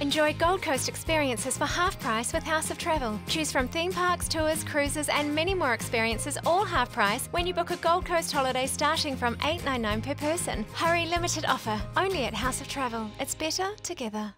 Enjoy Gold Coast experiences for half price with House of Travel. Choose from theme parks, tours, cruises, and many more experiences, all half price, when you book a Gold Coast holiday starting from $8.99 per person. Hurry, limited offer. Only at House of Travel. It's better together.